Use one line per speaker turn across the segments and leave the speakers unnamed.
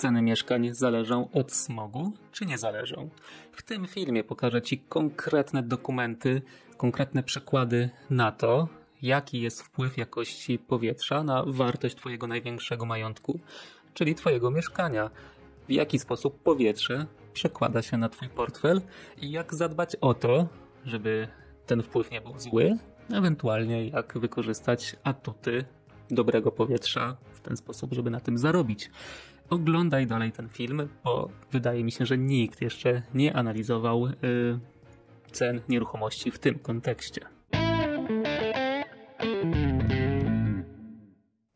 ceny mieszkań zależą od smogu, czy nie zależą? W tym filmie pokażę Ci konkretne dokumenty, konkretne przykłady na to, jaki jest wpływ jakości powietrza na wartość Twojego największego majątku, czyli Twojego mieszkania. W jaki sposób powietrze przekłada się na Twój portfel i jak zadbać o to, żeby ten wpływ nie był zły, ewentualnie jak wykorzystać atuty dobrego powietrza w ten sposób, żeby na tym zarobić. Oglądaj dalej ten film, bo wydaje mi się, że nikt jeszcze nie analizował yy, cen nieruchomości w tym kontekście.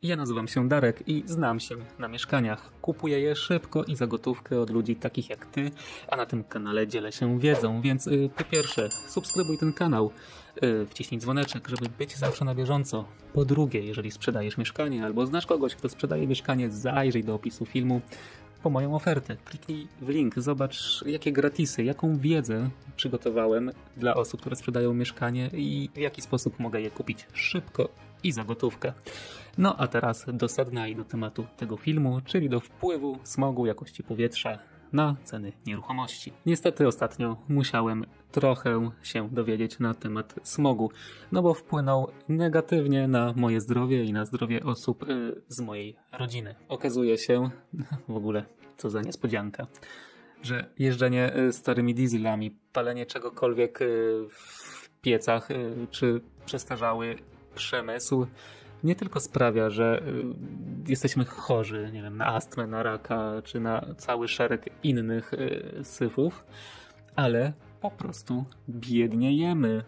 Ja nazywam się Darek i znam się na mieszkaniach. Kupuję je szybko i za gotówkę od ludzi takich jak ty, a na tym kanale dzielę się wiedzą, więc yy, po pierwsze subskrybuj ten kanał, yy, wciśnij dzwoneczek, żeby być zawsze na bieżąco. Po drugie, jeżeli sprzedajesz mieszkanie albo znasz kogoś, kto sprzedaje mieszkanie, zajrzyj do opisu filmu po moją ofertę. Kliknij w link, zobacz jakie gratisy, jaką wiedzę przygotowałem dla osób, które sprzedają mieszkanie i w jaki sposób mogę je kupić szybko i za gotówkę. No a teraz do sedna i do tematu tego filmu, czyli do wpływu smogu jakości powietrza na ceny nieruchomości. Niestety ostatnio musiałem trochę się dowiedzieć na temat smogu, no bo wpłynął negatywnie na moje zdrowie i na zdrowie osób y, z mojej rodziny. Okazuje się, w ogóle co za niespodzianka, że jeżdżenie y, starymi dieselami, palenie czegokolwiek y, w piecach czy przestarzały przemysł nie tylko sprawia, że jesteśmy chorzy, nie wiem, na astmę, na raka, czy na cały szereg innych syfów, ale po prostu biedniejemy.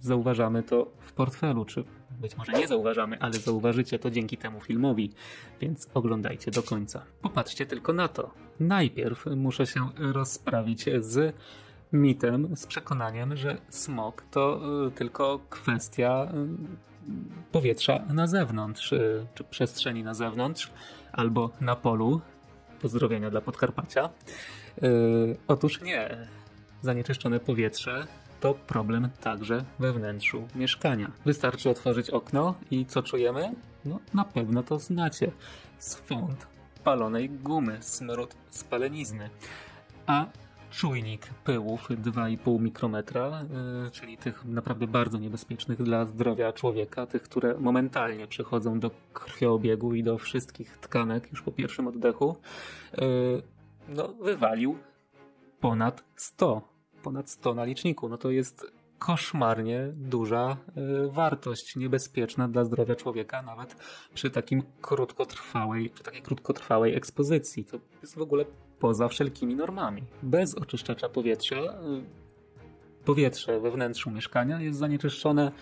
Zauważamy to w portfelu, czy być może nie zauważamy, ale zauważycie to dzięki temu filmowi, więc oglądajcie do końca. Popatrzcie tylko na to. Najpierw muszę się rozprawić z mitem, z przekonaniem, że smog to y, tylko kwestia powietrza na zewnątrz, y, czy przestrzeni na zewnątrz, albo na polu. Pozdrowienia dla Podkarpacia. Otóż nie. Zanieczyszczone powietrze to problem także we wnętrzu mieszkania. Wystarczy otworzyć okno i co czujemy? No, na pewno to znacie. Swąd palonej gumy, smród spalenizny. A czujnik pyłów 2,5 mikrometra, y, czyli tych naprawdę bardzo niebezpiecznych dla zdrowia człowieka, tych, które momentalnie przechodzą do krwioobiegu i do wszystkich tkanek już po pierwszym oddechu, y, no, wywalił ponad 100. Ponad 100 na liczniku. No to jest koszmarnie duża y, wartość, niebezpieczna dla zdrowia człowieka, nawet przy takim krótkotrwałej, przy takiej krótkotrwałej ekspozycji. To jest w ogóle poza wszelkimi normami. Bez oczyszczacza powietrza y, powietrze we wnętrzu mieszkania jest zanieczyszczone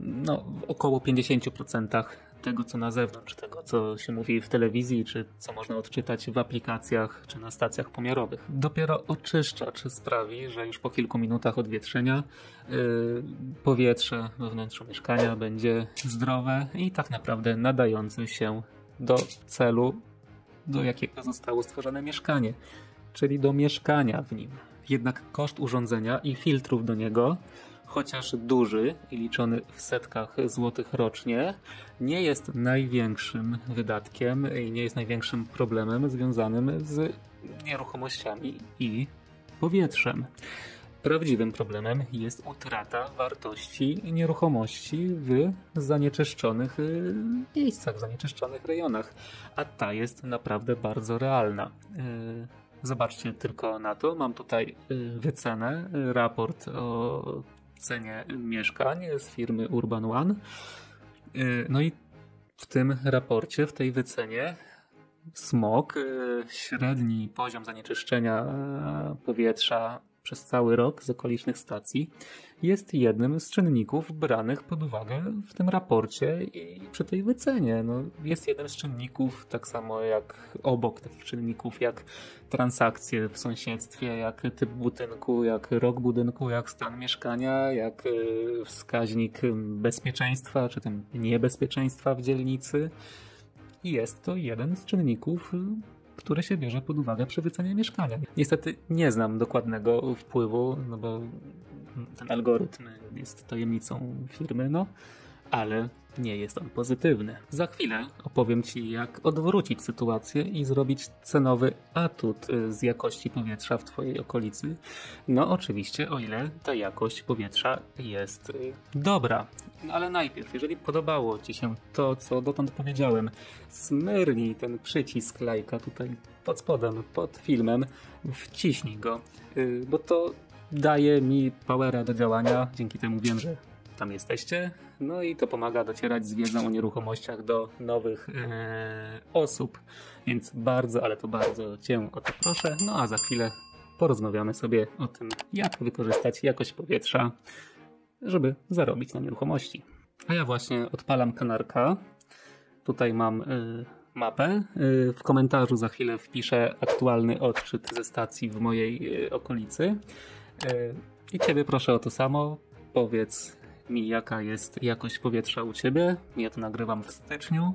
no, w około 50% tego, co na zewnątrz, tego, co się mówi w telewizji, czy co można odczytać w aplikacjach, czy na stacjach pomiarowych. Dopiero oczyszczacz sprawi, że już po kilku minutach odwietrzenia yy, powietrze we wnętrzu mieszkania będzie zdrowe i tak naprawdę nadające się do celu, do jakiego zostało stworzone mieszkanie, czyli do mieszkania w nim. Jednak koszt urządzenia i filtrów do niego chociaż duży i liczony w setkach złotych rocznie, nie jest największym wydatkiem i nie jest największym problemem związanym z nieruchomościami i powietrzem. Prawdziwym problemem jest utrata wartości nieruchomości w zanieczyszczonych y, miejscach, w zanieczyszczonych rejonach, a ta jest naprawdę bardzo realna. Y, zobaczcie tylko na to. Mam tutaj y, wycenę, raport o cenie mieszkań z firmy Urban One. No i w tym raporcie, w tej wycenie smog, średni poziom zanieczyszczenia powietrza przez cały rok z okolicznych stacji jest jednym z czynników branych pod uwagę w tym raporcie i przy tej wycenie. No, jest jednym z czynników, tak samo jak obok takich czynników, jak transakcje w sąsiedztwie, jak typ budynku, jak rok budynku, jak stan mieszkania, jak y, wskaźnik bezpieczeństwa, czy tym niebezpieczeństwa w dzielnicy. I jest to jeden z czynników które się bierze pod uwagę przy wycenie mieszkania. Niestety nie znam dokładnego wpływu, no bo ten algorytm jest tajemnicą firmy, no ale nie jest on pozytywny. Za chwilę opowiem Ci, jak odwrócić sytuację i zrobić cenowy atut y, z jakości powietrza w Twojej okolicy. No, oczywiście, o ile ta jakość powietrza jest y, dobra. No, ale najpierw, jeżeli podobało Ci się to, co dotąd powiedziałem, smyrnij ten przycisk lajka tutaj pod spodem, pod filmem, wciśnij go, y, bo to daje mi powera do działania. Dzięki temu wiem, że tam jesteście. No i to pomaga docierać z wiedzą o nieruchomościach do nowych e, osób. Więc bardzo, ale to bardzo Cię o to proszę. No a za chwilę porozmawiamy sobie o tym, jak wykorzystać jakość powietrza, żeby zarobić na nieruchomości. A ja właśnie odpalam kanarka. Tutaj mam y, mapę. Y, w komentarzu za chwilę wpiszę aktualny odczyt ze stacji w mojej y, okolicy. I Ciebie proszę o to samo. Powiedz mi, jaka jest jakość powietrza u Ciebie. Ja to nagrywam w styczniu,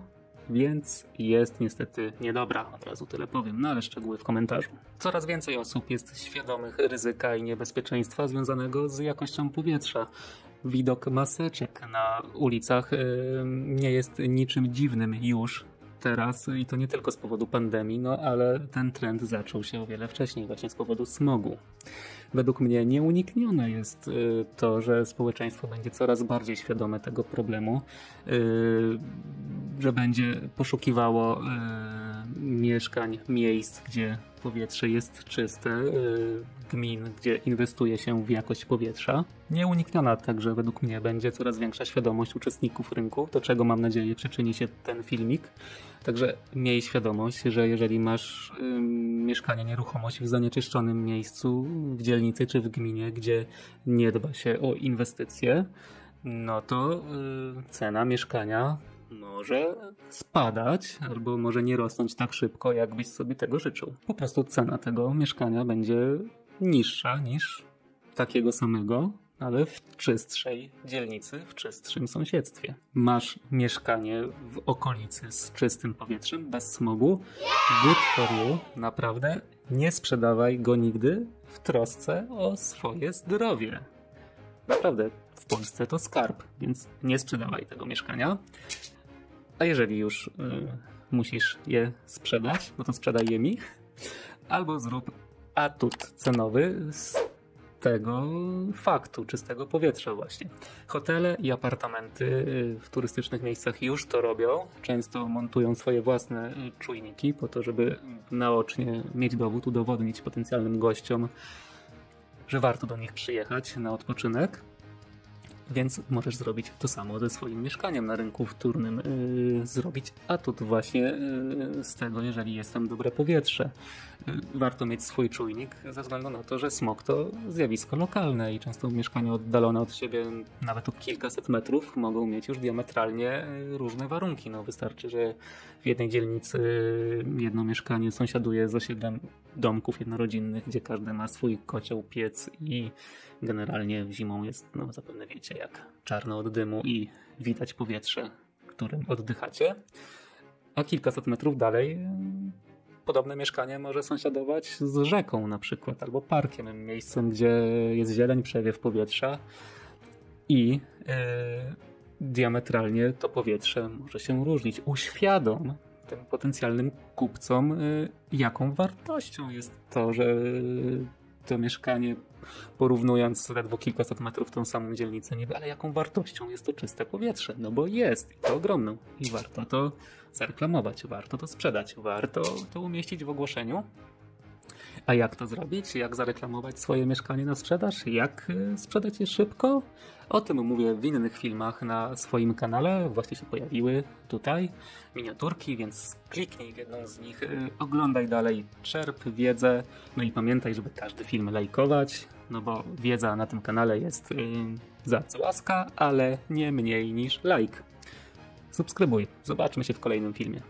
więc jest niestety niedobra. Od razu tyle powiem, no ale szczegóły w komentarzu. Coraz więcej osób jest świadomych ryzyka i niebezpieczeństwa związanego z jakością powietrza. Widok maseczek na ulicach nie jest niczym dziwnym już teraz i to nie tylko z powodu pandemii, no ale ten trend zaczął się o wiele wcześniej, właśnie z powodu smogu. Według mnie nieuniknione jest y, to, że społeczeństwo będzie coraz bardziej świadome tego problemu, y, że będzie poszukiwało y, mieszkań, miejsc, gdzie powietrze jest czyste, gmin, gdzie inwestuje się w jakość powietrza. Nieunikniona także według mnie będzie coraz większa świadomość uczestników rynku, do czego mam nadzieję przyczyni się ten filmik. Także miej świadomość, że jeżeli masz y, mieszkanie, nieruchomość w zanieczyszczonym miejscu, w dzielnicy czy w gminie, gdzie nie dba się o inwestycje, no to y, cena mieszkania może spadać albo może nie rosnąć tak szybko, jakbyś sobie tego życzył. Po prostu cena tego mieszkania będzie niższa niż takiego samego, ale w czystszej dzielnicy, w czystszym sąsiedztwie. Masz mieszkanie w okolicy z czystym powietrzem, bez smogu. Good for you, naprawdę. Nie sprzedawaj go nigdy w trosce o swoje zdrowie. Naprawdę, w Polsce to skarb, więc nie sprzedawaj tego mieszkania. A jeżeli już y, musisz je sprzedać, no to sprzedaj je mi. Albo zrób atut cenowy z tego faktu, czystego powietrza właśnie. Hotele i apartamenty y, w turystycznych miejscach już to robią. Często montują swoje własne y, czujniki po to, żeby naocznie mieć dowód, udowodnić potencjalnym gościom, że warto do nich przyjechać na odpoczynek. Więc możesz zrobić to samo ze swoim mieszkaniem na rynku wtórnym. Yy, zrobić atut właśnie yy, z tego, jeżeli jest tam dobre powietrze. Yy, warto mieć swój czujnik ze względu na to, że smog to zjawisko lokalne i często mieszkania oddalone od siebie nawet o kilkaset metrów mogą mieć już diametralnie yy, różne warunki. No, wystarczy, że w jednej dzielnicy yy, jedno mieszkanie sąsiaduje z osiedlem domków jednorodzinnych, gdzie każdy ma swój kocioł, piec i generalnie zimą jest, no zapewne wiecie, jak czarno od dymu i widać powietrze, którym oddychacie. A kilkaset metrów dalej podobne mieszkanie może sąsiadować z rzeką na przykład, albo parkiem, miejscem, gdzie jest zieleń, przewiew powietrza i yy, diametralnie to powietrze może się różnić. Uświadom tym potencjalnym kupcom, yy, jaką wartością jest to, że to mieszkanie porównując ledwo kilkaset metrów tą samą dzielnicę niby, ale jaką wartością jest to czyste powietrze? No bo jest i to ogromną i warto to zareklamować, warto to sprzedać, warto to umieścić w ogłoszeniu. A jak to zrobić? Jak zareklamować swoje mieszkanie na sprzedaż? Jak y, sprzedać je szybko? O tym mówię w innych filmach na swoim kanale. Właśnie się pojawiły tutaj miniaturki, więc kliknij w jedną z nich, y, oglądaj dalej, czerp wiedzę. No i pamiętaj, żeby każdy film lajkować, no bo wiedza na tym kanale jest yy, za co łaska, ale nie mniej niż like. Subskrybuj. Zobaczmy się w kolejnym filmie.